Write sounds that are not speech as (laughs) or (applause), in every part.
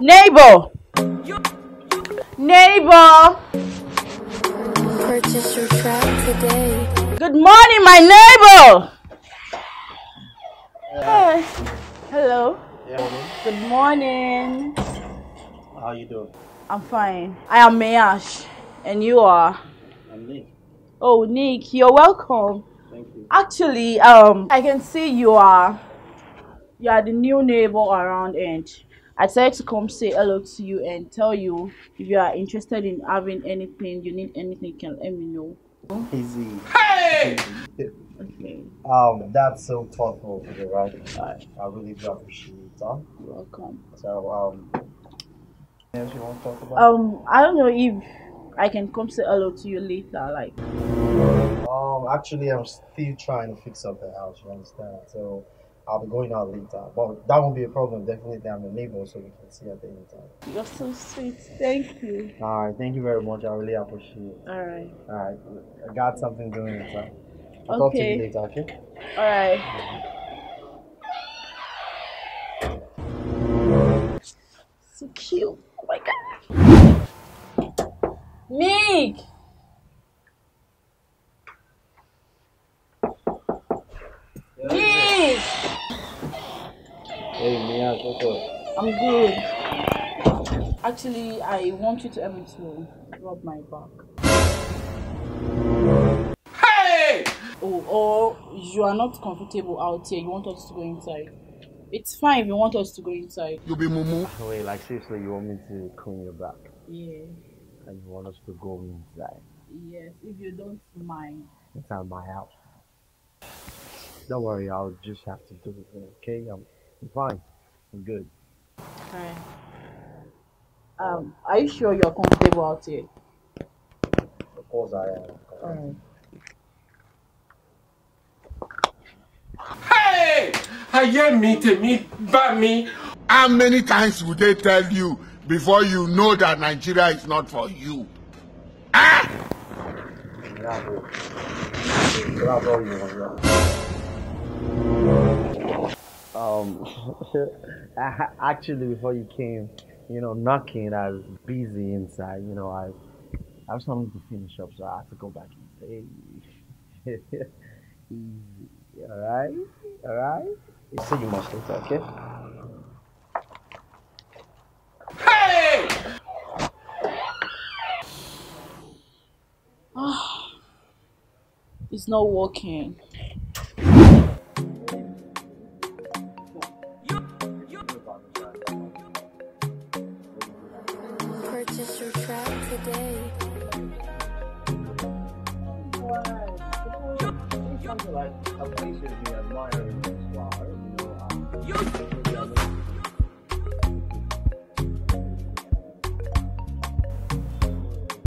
Neighbor! Neighbor! Purchase your track today. Good morning, my neighbor! Hi. Hello. Yeah, Good morning. how you doing? I'm fine. I am Mayash. And you are? I'm Nick. Oh, Nick, you're welcome. Thank you. Actually, um, I can see you are you are the new neighbor around, and I decided to come say hello to you and tell you if you are interested in having anything, you need anything, you can let me know. Easy. Okay, Um, that's so thoughtful of you, right? I, I really do appreciate it. You're welcome. So, um, anything else you want to talk about? Um, I don't know if I can come say hello to you later, like. Um, actually, I'm still trying to fix up the house. You understand? So, I'll be going out later. But that won't be a problem. Definitely, I'm a neighbor, so we can see at any time. You're so sweet. Thank you. All right. Thank you very much. I really appreciate it. All right. All right. I got something doing inside. I'll talk to you later. Okay. All right. So cute. Oh my god. Nick. Nick. Hey, Mia, what's up? I'm good. Actually, I want you to help me to rub my back. Hey! Oh, or you are not comfortable out here. You want us to go inside. It's fine if you want us to go inside. You'll be mumu. Wait, like seriously, you want me to clean your back? Yeah. And you want us to go inside? Yes, if you don't mind. It's inside my house. Don't worry, I'll just have to do it. Okay, I'm, I'm fine. I'm good. Hi. Um, are you sure you're comfortable out here? Of course I am. Alright. Hey! Ayé mi tèmi bá mi. How many times would they tell you before you know that Nigeria is not for you? Ah! Bro, you. Um, (laughs) actually, before you came, you know, knocking, I was busy inside. You know, I, I have something to finish up, so I had to go back and say, (laughs) easy. All right, all right. Say you must okay? Hey! It's not working. Purchase your track today.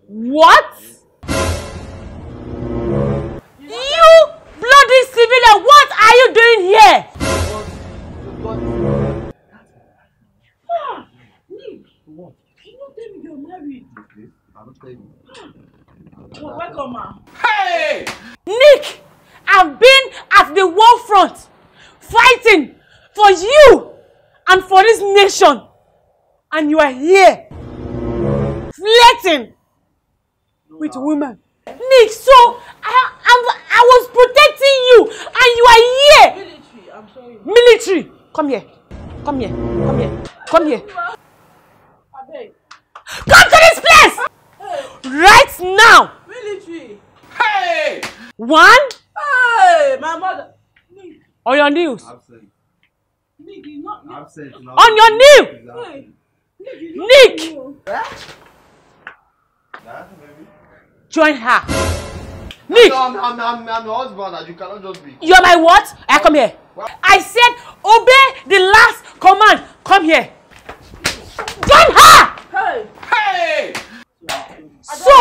What? You Well, welcome, ma. Hey! Nick, I've been at the war front fighting for you and for this nation. And you are here flirting with women. Nick, so I, I'm, I was protecting you and you are here. Military, I'm sorry. Military, come here. Come here. Come here. Come here. Come to this place! Right now! Military. Hey! One Hey, my mother. Nick, on your knees. Nick, you not. Nick, On your knee! hey, Nick, you not. Nick! Join her. Nick, I'm, I'm, I'm, I'm your husband and you cannot just be. you're my what? I come here. I said obey the last command. Come here. Join her! Hey, Hey! So,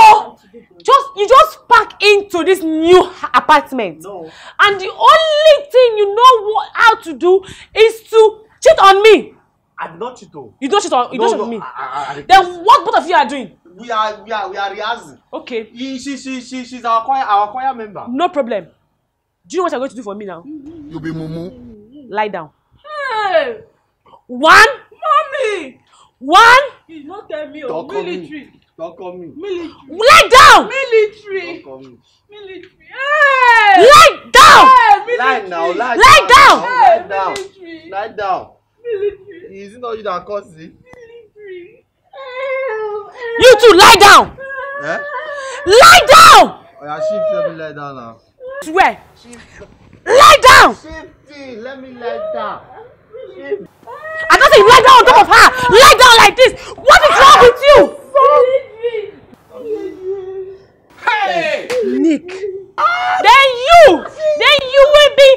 just you just pack into this new apartment. No. And the only thing you know what, how to do is to cheat on me. I'm not you though. You don't cheat on you No, don't cheat no, on me. I- I- I- Then what both of you are doing? we are we are we are rehearsing. Okay, He, she she she she's our choir our choir member. no problem. Do you know what you're going to do for me now? You be mumu. Lie down. Hey, One, mommy. one, You not tell me. Me. military. Me. Military. lie down, Military. Military. Hey. lie down, Hey, Lie military. now, lie, Lie down. now, Lie down. Military. Lie down. Military. Is it not you that caused it? Military. You too lie down, Eh? lie down. Oh, yeah, shift, let me lie down now. Swear, lie down. Shifty, let me lie down. I don't say lie down on top of her. Lie down like this. What is wrong with you? Military. Hey! Nick. Then you, then you will be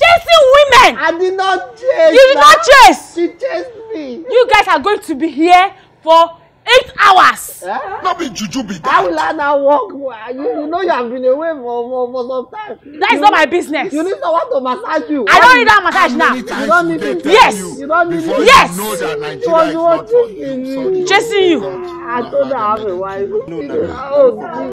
chasing women. I did not chase. You did not chase. She You guys are going to be here for eight hours. No be juju be How that. will I now walk? You, you know you have been away for, for, for some time. That is not my business. You need someone to massage you. I don't need that massage now. Times don't will need tell Yes. you You don't need to- Yes. you know that You Nigeria is not for you. Chasing you. I told her I have a wife. Oh,